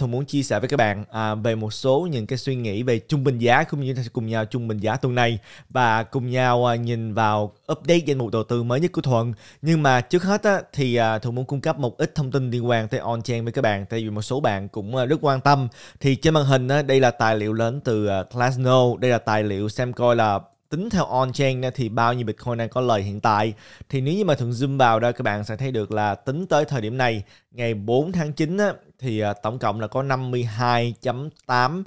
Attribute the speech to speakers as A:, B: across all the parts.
A: Tôi muốn chia sẻ với các bạn à, về một số những cái suy nghĩ về trung bình giá cũng như ta sẽ cùng nhau trung bình giá tuần này và cùng nhau à, nhìn vào update danh mục đầu tư mới nhất của Thuận. Nhưng mà trước hết á, thì à, Thuận muốn cung cấp một ít thông tin liên quan tới on-chain với các bạn tại vì một số bạn cũng à, rất quan tâm. Thì trên màn hình á, đây là tài liệu lớn từ à, Glassnode, đây là tài liệu xem coi là tính theo on-chain thì bao nhiêu Bitcoin đang có lời hiện tại? Thì nếu như mà thường zoom vào đây các bạn sẽ thấy được là tính tới thời điểm này ngày 4 tháng 9 á, thì à, tổng cộng là có 52.8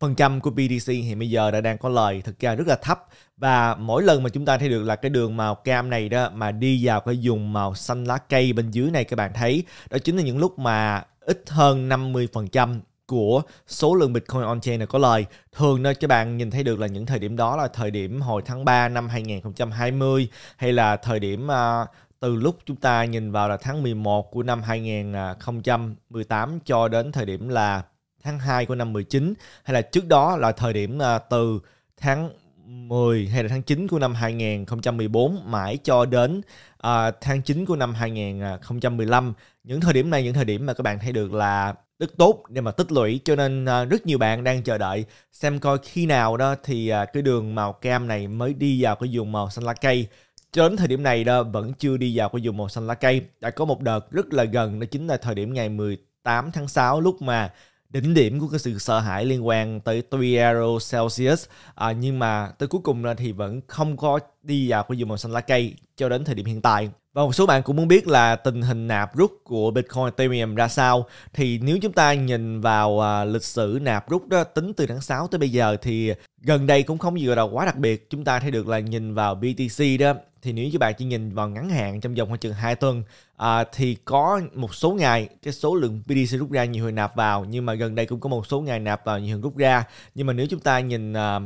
A: phần trăm của BTC hiện bây giờ đã đang có lời thực ra rất là thấp. Và mỗi lần mà chúng ta thấy được là cái đường màu cam này đó mà đi vào cái dùng màu xanh lá cây bên dưới này các bạn thấy đó chính là những lúc mà ít hơn 50% của số lượng Bitcoin on-chain này có lời. Thường nơi các bạn nhìn thấy được là những thời điểm đó là thời điểm hồi tháng 3 năm 2020 hay là thời điểm uh, từ lúc chúng ta nhìn vào là tháng 11 của năm 2018 cho đến thời điểm là tháng 2 của năm 19 hay là trước đó là thời điểm uh, từ tháng 10 hay là tháng 9 của năm 2014 mãi cho đến uh, tháng 9 của năm 2015. Những thời điểm này những thời điểm mà các bạn thấy được là rất tốt để mà tích lũy cho nên à, rất nhiều bạn đang chờ đợi xem coi khi nào đó thì à, cái đường màu cam này mới đi vào cái vùng màu xanh lá cây. Cho đến thời điểm này đó vẫn chưa đi vào cái vùng màu xanh lá cây. Đã có một đợt rất là gần đó chính là thời điểm ngày 18 tháng 6 lúc mà đỉnh điểm của cái sự sợ hãi liên quan tới 3 Euro Celsius. À, nhưng mà tới cuối cùng là thì vẫn không có đi vào khu vực màu xanh lá cây cho đến thời điểm hiện tại. Và một số bạn cũng muốn biết là tình hình nạp rút của Bitcoin Ethereum ra sao. Thì nếu chúng ta nhìn vào uh, lịch sử nạp rút đó tính từ tháng 6 tới bây giờ thì gần đây cũng không gì gọi là quá đặc biệt. Chúng ta thấy được là nhìn vào BTC đó thì nếu các bạn chỉ nhìn vào ngắn hạn trong vòng khoảng chừng 2 tuần à, thì có một số ngày cái số lượng BTC rút ra nhiều hơn nạp vào. Nhưng mà gần đây cũng có một số ngày nạp vào nhiều hơn rút ra. Nhưng mà nếu chúng ta nhìn uh,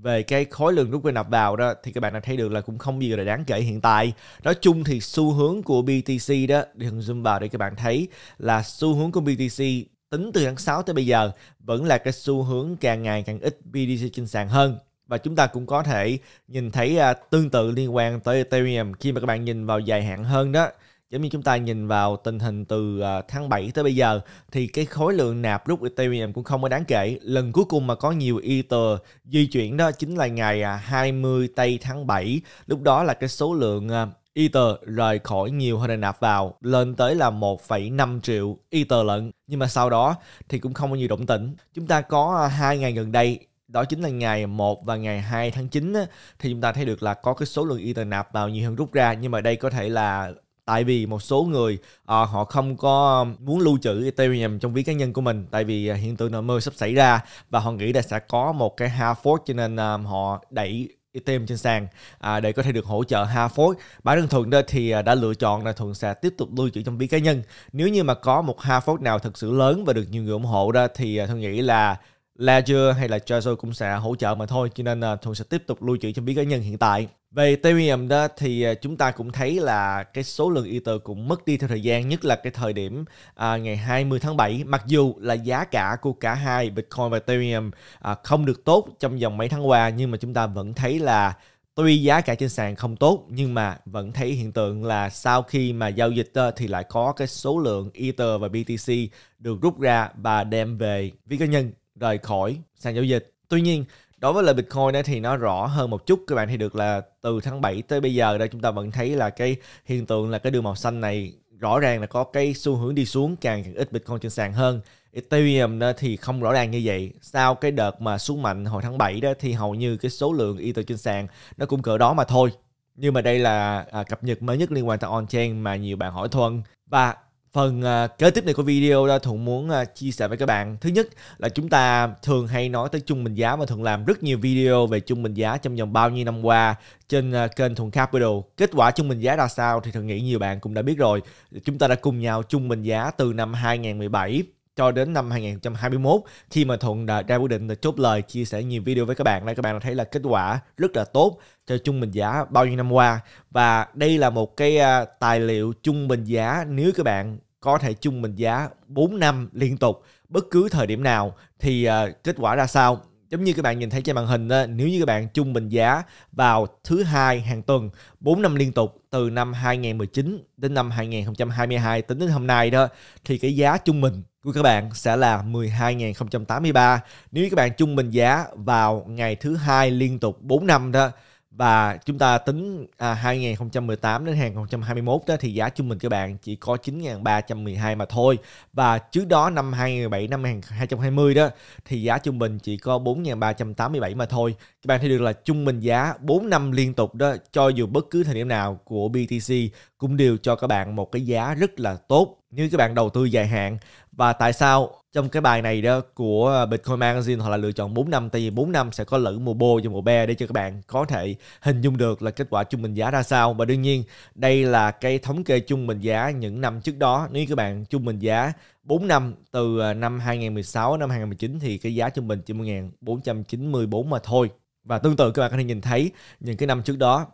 A: về cái khối lượng rút ra nạp vào đó thì các bạn đã thấy được là cũng không gì là đáng kể hiện tại. Nói chung thì xu hướng của BTC đó, đừng zoom vào để các bạn thấy là xu hướng của BTC tính từ tháng 6 tới bây giờ vẫn là cái xu hướng càng ngày càng ít BTC trên sàn hơn và chúng ta cũng có thể nhìn thấy uh, tương tự liên quan tới Ethereum khi mà các bạn nhìn vào dài hạn hơn đó giống như chúng ta nhìn vào tình hình từ à, tháng 7 tới bây giờ thì cái khối lượng nạp rút Ethereum cũng không có đáng kể. Lần cuối cùng mà có nhiều Ether di chuyển đó chính là ngày à, 20 tây tháng 7. Lúc đó là cái số lượng à, Ether rời khỏi nhiều hơn là nạp vào lên tới là 1,5 triệu Ether lận. Nhưng mà sau đó thì cũng không có nhiều động tĩnh. Chúng ta có hai ngày gần đây đó chính là ngày 1 và ngày 2 tháng 9 á, thì chúng ta thấy được là có cái số lượng Ether nạp vào nhiều hơn rút ra nhưng mà đây có thể là tại vì một số người uh, họ không có muốn lưu trữ Ethereum trong ví cá nhân của mình tại vì uh, hiện tượng nợ mơ sắp xảy ra và họ nghĩ là sẽ có một cái hard fork cho nên uh, họ đẩy Ethereum trên sàn à, để có thể được hỗ trợ hard fork. Bản thân Thuận đó thì đã lựa chọn là Thuận sẽ tiếp tục lưu trữ trong ví cá nhân. Nếu như mà có một hard fork nào thực sự lớn và được nhiều người ủng hộ đó thì Thuận nghĩ là Ledger hay là Trezor cũng sẽ hỗ trợ mà thôi cho nên Thuận sẽ tiếp tục lưu trữ trong ví cá nhân hiện tại về Ethereum đó thì à, chúng ta cũng thấy là cái số lượng Ether cũng mất đi theo thời gian nhất là cái thời điểm à, ngày 20 tháng 7 mặc dù là giá cả của cả hai Bitcoin và Ethereum à, không được tốt trong vòng mấy tháng qua nhưng mà chúng ta vẫn thấy là tuy giá cả trên sàn không tốt nhưng mà vẫn thấy hiện tượng là sau khi mà giao dịch thì lại có cái số lượng Ether và BTC được rút ra và đem về ví cá nhân rời khỏi sàn giao dịch. Tuy nhiên đối với lại Bitcoin thì nó rõ hơn một chút các bạn thì được là từ tháng 7 tới bây giờ đây chúng ta vẫn thấy là cái hiện tượng là cái đường màu xanh này rõ ràng là có cái xu hướng đi xuống càng càng ít Bitcoin trên sàn hơn. Ethereum thì không rõ ràng như vậy. Sau cái đợt mà xuống mạnh hồi tháng 7 đó thì hầu như cái số lượng Ether trên sàn nó cũng cỡ đó mà thôi. Nhưng mà đây là à, cập nhật mới nhất liên quan tới on-chain mà nhiều bạn hỏi Thuận. Và phần uh, kế tiếp này của video đó thuận muốn uh, chia sẻ với các bạn. Thứ nhất là chúng ta thường hay nói tới trung bình giá và thuận làm rất nhiều video về trung bình giá trong vòng bao nhiêu năm qua trên uh, kênh thuận capital. Kết quả trung bình giá ra sao thì thuận nghĩ nhiều bạn cũng đã biết rồi. Chúng ta đã cùng nhau trung bình giá từ năm 2017 cho đến năm 2021 khi mà Thuận đã ra quyết định là chốt lời chia sẻ nhiều video với các bạn đây các bạn đã thấy là kết quả rất là tốt cho trung bình giá bao nhiêu năm qua. Và đây là một cái tài liệu trung bình giá. Nếu các bạn có thể trung bình giá 4 năm liên tục bất cứ thời điểm nào. Thì uh, kết quả ra sao? Giống như các bạn nhìn thấy trên màn hình đó, nếu như các bạn trung bình giá vào thứ hai hàng tuần 4 năm liên tục từ năm 2019 đến năm 2022 tính đến hôm nay đó thì cái giá trung bình của các bạn sẽ là 12.083 nếu các bạn trung bình giá vào ngày thứ hai liên tục 4 năm đó và chúng ta tính à, 2018 đến 2021 đó thì giá trung bình các bạn chỉ có 9.312 mà thôi. Và trước đó năm 2017 năm 2020 đó thì giá trung bình chỉ có 4.387 mà thôi. Các bạn thấy được là trung bình giá 4 năm liên tục đó cho dù bất cứ thời điểm nào của BTC cũng đều cho các bạn một cái giá rất là tốt. Nếu các bạn đầu tư dài hạn và tại sao trong cái bài này đó của Bitcoin Magazine, họ là lựa chọn 4 năm, tại vì 4 năm sẽ có lữ mùa bô và mùa be để cho các bạn có thể hình dung được là kết quả trung bình giá ra sao. Và đương nhiên, đây là cái thống kê trung bình giá những năm trước đó. Nếu các bạn trung bình giá 4 năm từ à, năm 2016 năm 2019 thì cái giá trung bình chỉ 1494 mà thôi. Và tương tự, các bạn có thể nhìn thấy những cái năm trước đó,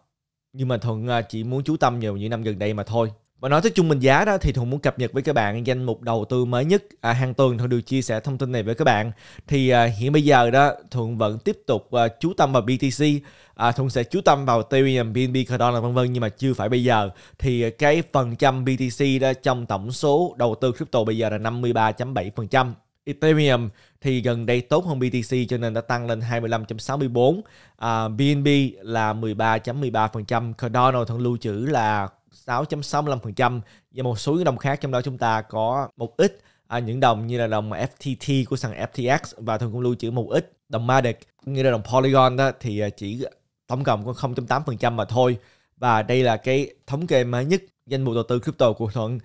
A: nhưng mà thuận à, chỉ muốn chú tâm vào những năm gần đây mà thôi và nói tới trung bình giá đó thì Thuận muốn cập nhật với các bạn danh mục đầu tư mới nhất. À, hàng tuần Thuận được chia sẻ thông tin này với các bạn. Thì à, hiện bây giờ đó Thuận vẫn tiếp tục à, chú tâm vào BTC à, Thuận sẽ chú tâm vào Ethereum, BNB, Cardano vân vân nhưng mà chưa phải bây giờ. Thì à, cái phần trăm BTC đó trong tổng số đầu tư crypto bây giờ là 53.7% Ethereum thì gần đây tốt hơn BTC cho nên đã tăng lên 25.64 à, BNB là 13.13% Cardano Thuận lưu trữ là 6.65% và một số những đồng khác. Trong đó chúng ta có một ít à, những đồng như là đồng FTT của sàn FTX và thường cũng lưu trữ một ít đồng Matic như là đồng Polygon đó thì à, chỉ tổng cộng có 0.8% mà thôi. Và đây là cái thống kê mới nhất danh mục đầu tư crypto của Thuận.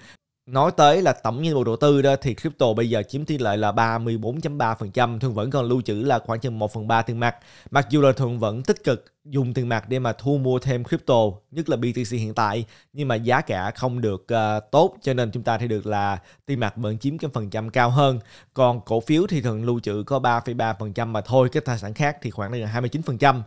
A: Nói tới là tổng nhân bộ đầu tư đó thì crypto bây giờ chiếm tỷ lệ là 34.3%, Thuận vẫn còn lưu trữ là khoảng chừng 1 phần 3 tiền mặt. Mặc dù là Thuận vẫn tích cực dùng tiền mặt để mà thu mua thêm crypto, nhất là BTC hiện tại, nhưng mà giá cả không được uh, tốt cho nên chúng ta thấy được là tiền mặt vẫn chiếm cái phần trăm cao hơn. Còn cổ phiếu thì Thuận lưu trữ có 3,3% mà thôi, cái tài sản khác thì khoảng là 29%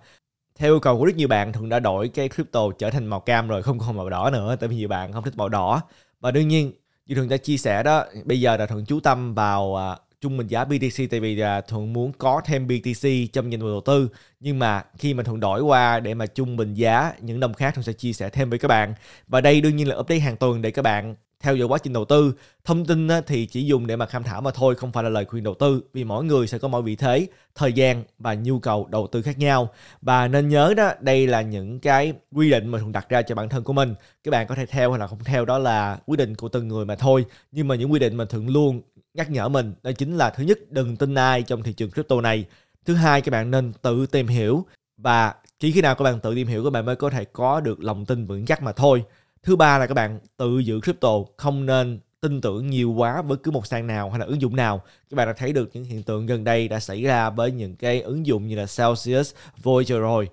A: theo yêu cầu của rất nhiều bạn thuận đã đổi cái crypto trở thành màu cam rồi không còn màu đỏ nữa tại vì nhiều bạn không thích màu đỏ và đương nhiên như thường đã chia sẻ đó bây giờ là thường chú tâm vào uh, trung bình giá BTC tại vì là thường muốn có thêm BTC trong danh mục đầu tư. Nhưng mà khi mà thường đổi qua để mà trung bình giá những đồng khác thường sẽ chia sẻ thêm với các bạn. Và đây đương nhiên là update hàng tuần để các bạn theo dõi quá trình đầu tư. Thông tin thì chỉ dùng để mà tham khảo mà thôi, không phải là lời khuyên đầu tư, vì mỗi người sẽ có mỗi vị thế, thời gian và nhu cầu đầu tư khác nhau. Và nên nhớ đó, đây là những cái quy định mà thuận đặt ra cho bản thân của mình. Các bạn có thể theo hay là không theo đó là quy định của từng người mà thôi. Nhưng mà những quy định mà thường luôn nhắc nhở mình, đó chính là thứ nhất, đừng tin ai trong thị trường crypto này. Thứ hai, các bạn nên tự tìm hiểu và chỉ khi nào các bạn tự tìm hiểu các bạn mới có thể có được lòng tin vững chắc mà thôi thứ ba là các bạn tự giữ crypto không nên tin tưởng nhiều quá với cứ một sàn nào hay là ứng dụng nào. Các bạn đã thấy được những hiện tượng gần đây đã xảy ra với những cái ứng dụng như là Celsius, Voyager rồi.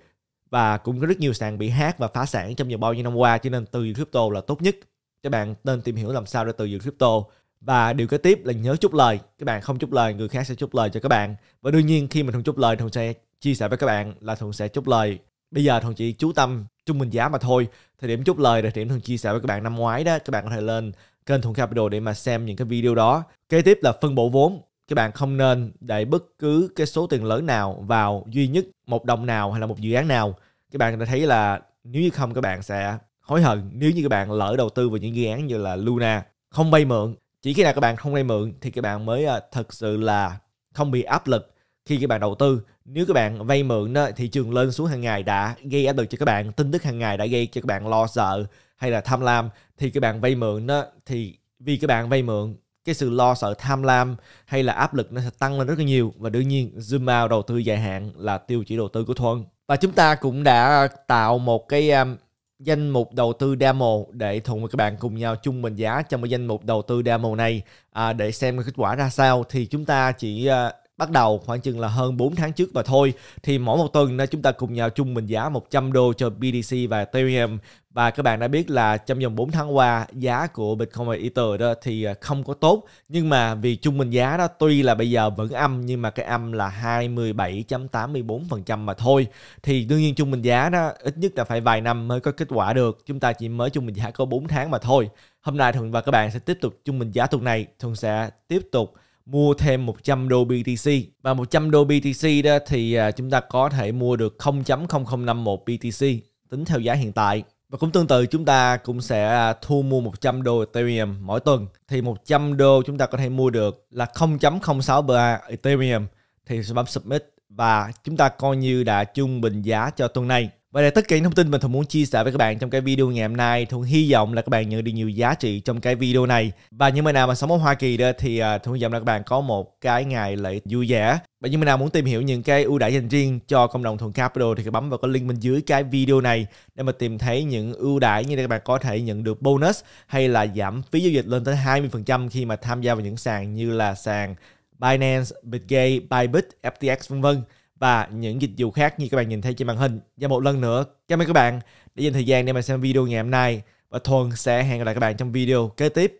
A: Và cũng có rất nhiều sàn bị hack và phá sản trong nhiều bao nhiêu năm qua cho nên từ crypto là tốt nhất. Các bạn nên tìm hiểu làm sao để từ giữ crypto. Và điều kế tiếp là nhớ chúc lời. Các bạn không chúc lời người khác sẽ chúc lời cho các bạn. Và đương nhiên khi mình không chúc lời thuận sẽ chia sẻ với các bạn là thuận sẽ chúc lời. Bây giờ thuận chỉ chú tâm trung bình giá mà thôi. Thời điểm chúc lời là thời điểm thường chia sẻ với các bạn năm ngoái đó, các bạn có thể lên kênh thuận capital để mà xem những cái video đó. Kế tiếp là phân bổ vốn. Các bạn không nên để bất cứ cái số tiền lớn nào vào duy nhất một đồng nào hay là một dự án nào. Các bạn đã thấy là nếu như không, các bạn sẽ hối hận nếu như các bạn lỡ đầu tư vào những dự án như là Luna. Không vay mượn. Chỉ khi nào các bạn không vay mượn thì các bạn mới à, thật sự là không bị áp lực khi các bạn đầu tư nếu các bạn vay mượn đó thị trường lên xuống hàng ngày đã gây áp lực cho các bạn tin tức hàng ngày đã gây cho các bạn lo sợ hay là tham lam thì các bạn vay mượn đó thì vì các bạn vay mượn cái sự lo sợ tham lam hay là áp lực nó sẽ tăng lên rất là nhiều. Và đương nhiên zoom out đầu tư dài hạn là tiêu chỉ đầu tư của thuận. Và chúng ta cũng đã tạo một cái um, danh mục đầu tư demo để thuận và các bạn cùng nhau chung bình giá trong cái danh mục đầu tư demo này. À, để xem kết quả ra sao thì chúng ta chỉ uh, bắt đầu khoảng chừng là hơn 4 tháng trước mà thôi, thì mỗi một tuần chúng ta cùng nhau chung bình giá 100 đô cho BTC và Ethereum. Và các bạn đã biết là trong vòng 4 tháng qua, giá của Bitcoin và Ether đó thì à, không có tốt. Nhưng mà vì trung bình giá đó, tuy là bây giờ vẫn âm, nhưng mà cái âm là 27.84% mà thôi. Thì đương nhiên trung bình giá đó, ít nhất là phải vài năm mới có kết quả được. Chúng ta chỉ mới trung bình giá có 4 tháng mà thôi. Hôm nay Thuận và các bạn sẽ tiếp tục trung bình giá tuần này. Thuận sẽ tiếp tục mua thêm 100 đô BTC và 100 đô BTC đó thì à, chúng ta có thể mua được 0.0051 BTC tính theo giá hiện tại Và cũng tương tự, chúng ta cũng sẽ à, thu mua 100 đô Ethereum mỗi tuần. Thì 100 đô chúng ta có thể mua được là 0.06 ba Ethereum. Thì sẽ bấm submit và chúng ta coi như đã trung bình giá cho tuần này. Và đây tất cả những thông tin mình Thuận muốn chia sẻ với các bạn trong cái video ngày hôm nay. Thuận hy vọng là các bạn nhận được nhiều giá trị trong cái video này. Và những bạn nào mà sống ở Hoa Kỳ đó thì à, Thuận hy vọng là các bạn có một cái ngày lễ vui vẻ. Và những bạn nào muốn tìm hiểu những cái ưu đãi dành riêng cho cộng đồng Thuận Capital thì bấm vào cái link bên dưới cái video này để mà tìm thấy những ưu đãi như là các bạn có thể nhận được bonus hay là giảm phí giao dịch lên tới 20% khi mà tham gia vào những sàn như là sàn Binance, BitGate, Bybit, FTX vân vân và những dịch vụ khác như các bạn nhìn thấy trên màn hình. Và một lần nữa, cảm ơn các bạn đã dành thời gian để mà xem video ngày hôm nay và Thuần sẽ hẹn gặp lại các bạn trong video kế tiếp.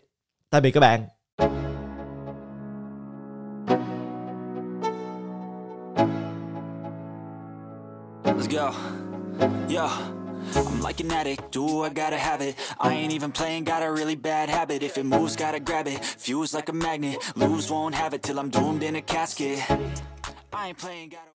A: Tạm biệt các bạn. Let's go. Yo. I'm like an addict, do I gotta have it I ain't even playing, got a really bad habit If it moves, gotta grab it, fuse like a magnet Lose, won't have it till I'm doomed in a casket I ain't playing, gotta